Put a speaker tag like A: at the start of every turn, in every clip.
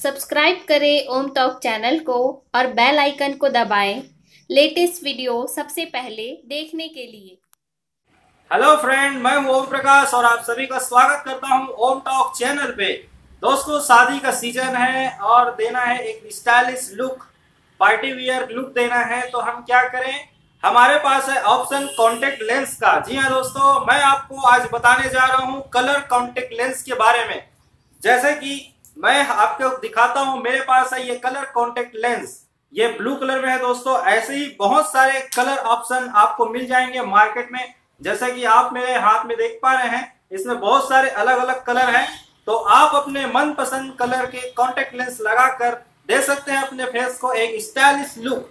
A: Subscribe करें ओम talk channel को और बेल आइकन को दबाएँ लेटेस्ट वीडियो सबसे पहले देखने के लिए।
B: हेलो फ्रेंड, मैं ओम प्रकाश और आप सभी का स्वागत करता हूँ ओम टॉक चैनल पे। दोस्तों, शादी का सीज़न है और देना है एक stylish look party wear look देना है तो हम क्या करें? हमारे पास है ऑप्शन कॉन्टेक्ट लेंस का। जी हाँ दोस्तों, मैं आपको आज बताने जा रहा हूँ कलर कॉन्टेक्ट लेंस के बारे में। जैसे कि मैं आपको दिखाता हूँ, मेरे पास है ये कलर कॉन्टेक्ट लेंस ये ब्लू कलर में है दोस्तों, ऐसे ही बहुत सारे कलर ऑप्शन आपको मिल जाएँगे मार्केट में। जैसे कि आप मेरे हाथ में देख पा रहे हैं, इसमें बहुत सारे अलग अलग कलर हैं। तो आप अपने मनपसंद कलर के कॉन्टेक्ट लेंस लगाकर दे सकते हैं अपने फेस को एक स्टाइलिश लुक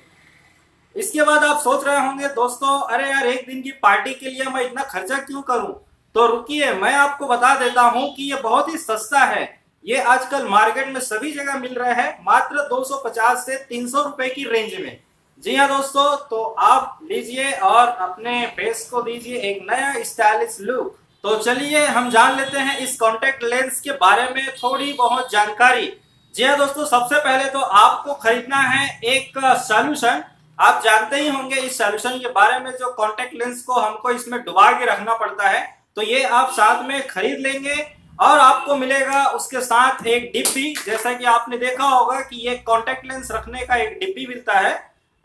B: इसके बाद आप सोच रहे होंगे, दोस्तों, अरे यार, एक दिन की पार्टी के लिए मैं इतना खर्चा क्यों करूँ? तो रुकिए, मैं आपको बता देता हूँ कि ये बहुत ही सस्ता है। ये आजकल मार्केट में सभी जगह मिल रहा है, मात्र 250 से 300 रुपए की रेंज में। जी हाँ दोस्तों तो आप लीजिए और अपने फेस को दीजिए एक नया स्टाइलिश लुक तो चलिए, हम जान लेते हैं इस कॉन्टेक्ट लेंस के बारे में थोड़ी बहुत जानकारी। जी हाँ दोस्तों, सबसे पहले तो आपको खरीदना है एक सोल्यूशन आप जानते ही होंगे इस सोल्यूशन के बारे में जो कॉन्टेक्ट लेंस को हमको इसमें डुबा के रखना पड़ता है। तो ये आप साथ में खरीद लेंगे। और आपको मिलेगा उसके साथ एक डिब्बी, जैसा कि आपने देखा होगा कि ये कॉन्टेक्ट लेंस रखने का एक डिब्बी मिलता है।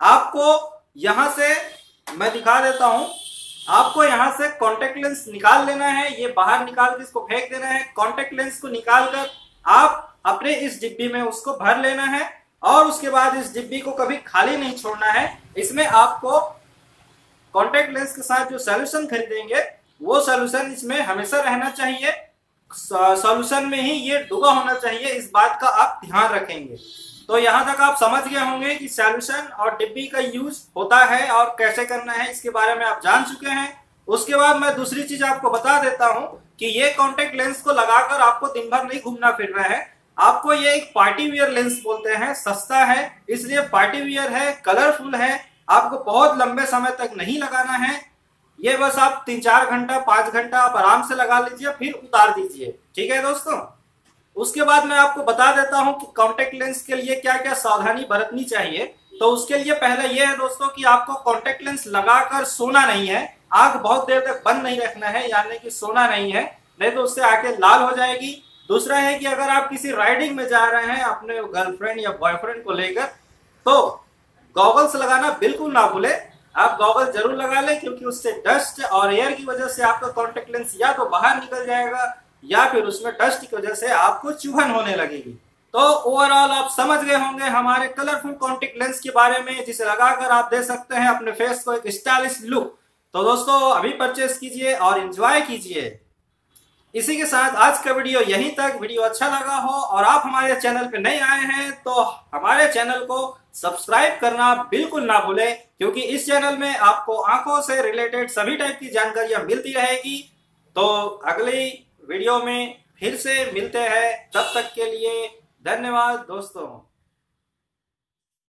B: आपको यहाँ से, मैं दिखा देता हूँ, आपको यहाँ से कॉन्टेक्ट लेंस निकाल लेना है, ये बाहर निकाल के इसको फेंक देना है। कॉन्टेक्ट लेंस को निकाल कर आप अपने इस डिब्बी में उसको भर लेना है और उसके बाद इस डिब्बी को कभी खाली नहीं छोड़ना है। इसमें आपको कॉन्टेक्ट लेंस के साथ जो सोल्यूशन खरीदेंगे, वो सोल्यूशन इसमें हमेशा रहना चाहिए। सॉल्यूशन में ही ये डूबा होना चाहिए, इस बात का आप ध्यान रखेंगे। तो यहाँ तक आप समझ गए होंगे कि सॉल्यूशन और डिब्बी का यूज़ होता है और कैसे करना है, इसके बारे में आप जान चुके हैं। उसके बाद मैं दूसरी चीज़ आपको बता देता हूँ कि ये कॉन्टेक्ट लेंस को लगाकर आपको दिन भर नहीं घूमना फिर रहा है। आपको ये एक पार्टी वियर लेंस बोलते हैं, सस्ता है, इसलिए पार्टी वियर है कलरफुल है, आपको बहुत लंबे समय तक नहीं लगाना है। ये बस आप तीन चार घंटा, पाँच घंटा आप आराम से लगा लीजिए, फिर उतार दीजिए। ठीक है दोस्तों? उसके बाद मैं आपको बता देता हूँ कि कॉन्टेक्ट लेंस के लिए क्या क्या सावधानी बरतनी चाहिए। तो उसके लिए पहले यह है दोस्तों कि आपको कॉन्टेक्ट लेंस लगाकर सोना नहीं है। आँख बहुत देर तक बंद नहीं रखना है, यानी कि सोना नहीं है। नहीं तो उससे आँखें लाल हो जाएगी। दूसरा है कि अगर आप किसी राइडिंग में जा रहे हैं, अपने गर्लफ्रेंड या बॉयफ्रेंड को लेकर तो गॉगल्स लगाना बिल्कुल ना भूले। आप गॉगल ज़रूर लगा लें, क्योंकि उससे डस्ट और एयर की वजह से आपका कॉन्टेक्ट लेंस या तो बाहर निकल जाएगा, या फिर उसमें डस्ट की वजह से आपको चुभन होने लगेगी। तो ओवरऑल आप समझ गए होंगे हमारे कलरफुल कॉन्टेक्ट लेंस के बारे में, जिसे लगाकर आप दे सकते हैं अपने फेस को एक स्टाइलिश लुक तो दोस्तों, अभी परचेस कीजिए और इंजॉय कीजिए। इसी के साथ आज का वीडियो यहीं तक। वीडियो अच्छा लगा हो और आप हमारे चैनल पे नए आए हैं तो हमारे चैनल को सब्सक्राइब करना बिल्कुल ना भूलें, क्योंकि इस चैनल में आपको आँखों से रिलेटेड सभी टाइप की जानकारियाँ मिलती रहेगी। तो अगली वीडियो में फिर से मिलते हैं। तब तक के लिए धन्यवाद दोस्तों।